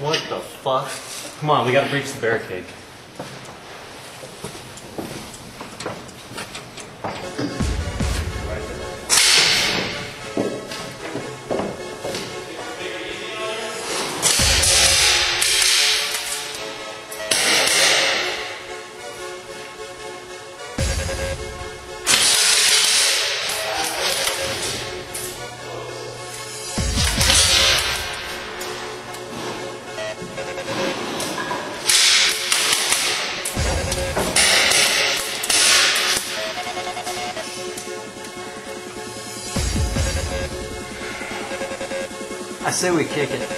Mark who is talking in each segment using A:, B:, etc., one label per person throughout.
A: What the fuck? Come on, we gotta breach the barricade. I say we kick it.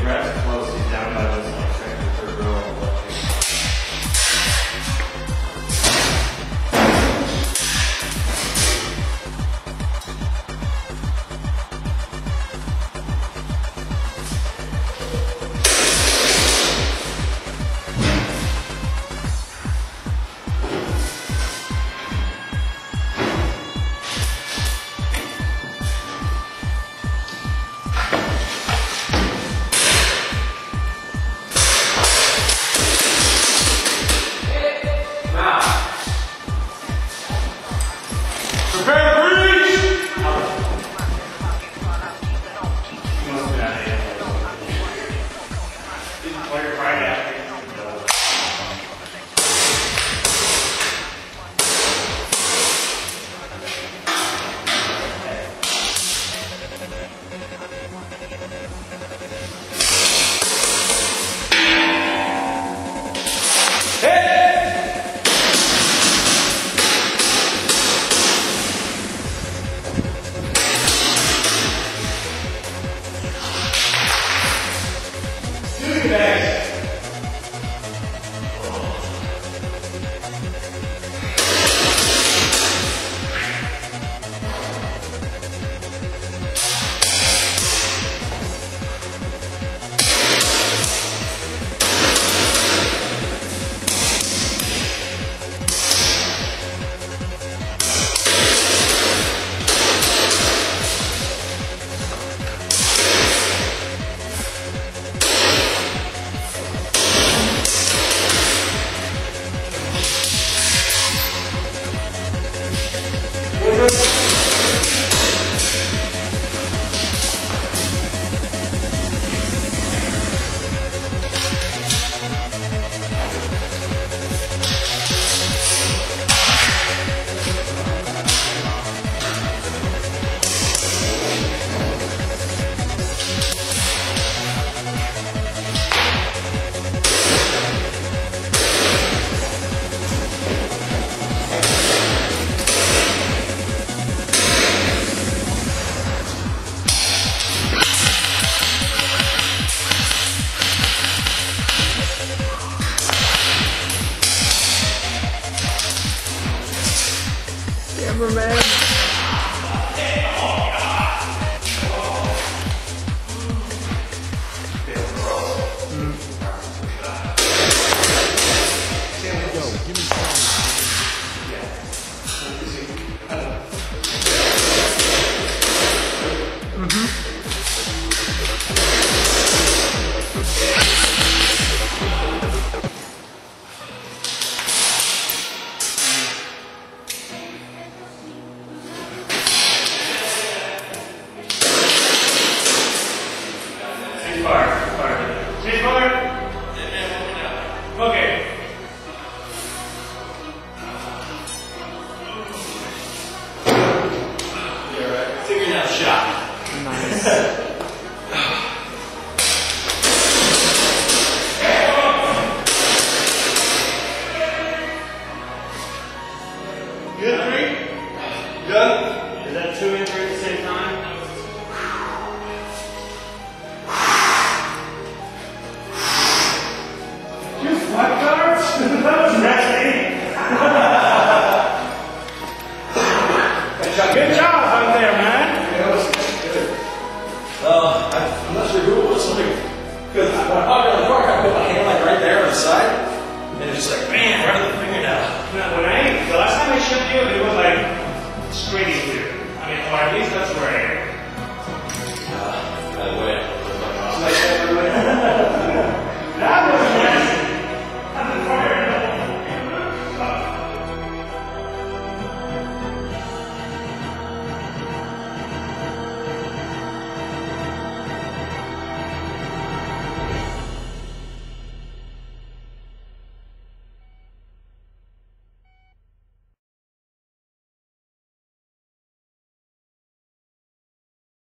B: Rest. close, he's down by